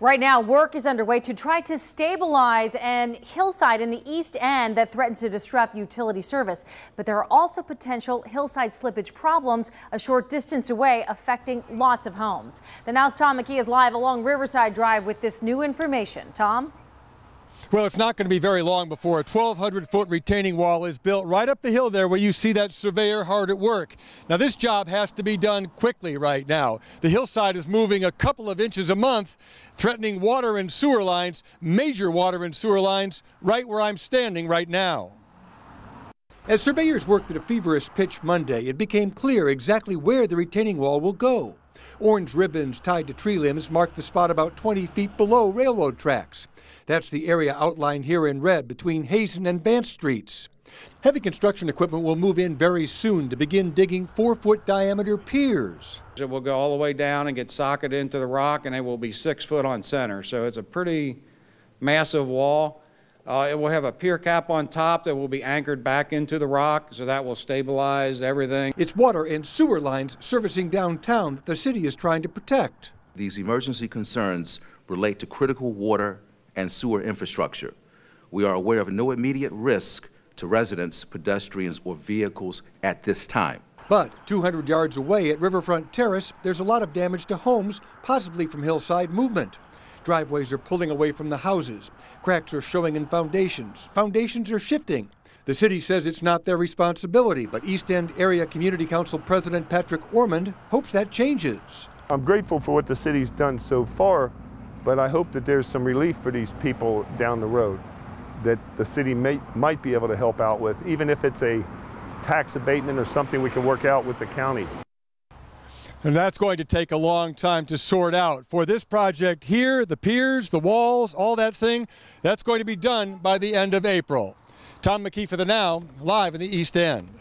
Right now, work is underway to try to stabilize an hillside in the east end that threatens to disrupt utility service. But there are also potential hillside slippage problems a short distance away affecting lots of homes. The Now's Tom McKee is live along Riverside Drive with this new information. Tom? Well, it's not going to be very long before a 1,200 foot retaining wall is built right up the hill there where you see that surveyor hard at work. Now, this job has to be done quickly right now. The hillside is moving a couple of inches a month, threatening water and sewer lines, major water and sewer lines, right where I'm standing right now. As surveyors worked at a feverish pitch Monday, it became clear exactly where the retaining wall will go. Orange ribbons tied to tree limbs mark the spot about 20 feet below railroad tracks. That's the area outlined here in red between Hazen and Bant Streets. Heavy construction equipment will move in very soon to begin digging four foot diameter piers. It will go all the way down and get socketed into the rock, and it will be six foot on center. So it's a pretty massive wall. Uh, it will have a pier cap on top that will be anchored back into the rock, so that will stabilize everything. It's water and sewer lines servicing downtown that the city is trying to protect. These emergency concerns relate to critical water and sewer infrastructure. We are aware of no immediate risk to residents, pedestrians, or vehicles at this time. But 200 yards away at Riverfront Terrace, there's a lot of damage to homes, possibly from hillside movement. Driveways are pulling away from the houses. Cracks are showing in foundations. Foundations are shifting. The city says it's not their responsibility, but East End Area Community Council President Patrick Ormond hopes that changes. I'm grateful for what the city's done so far, but I hope that there's some relief for these people down the road that the city may, might be able to help out with, even if it's a tax abatement or something we can work out with the county. And that's going to take a long time to sort out. For this project here, the piers, the walls, all that thing, that's going to be done by the end of April. Tom McKee for the Now, live in the East End.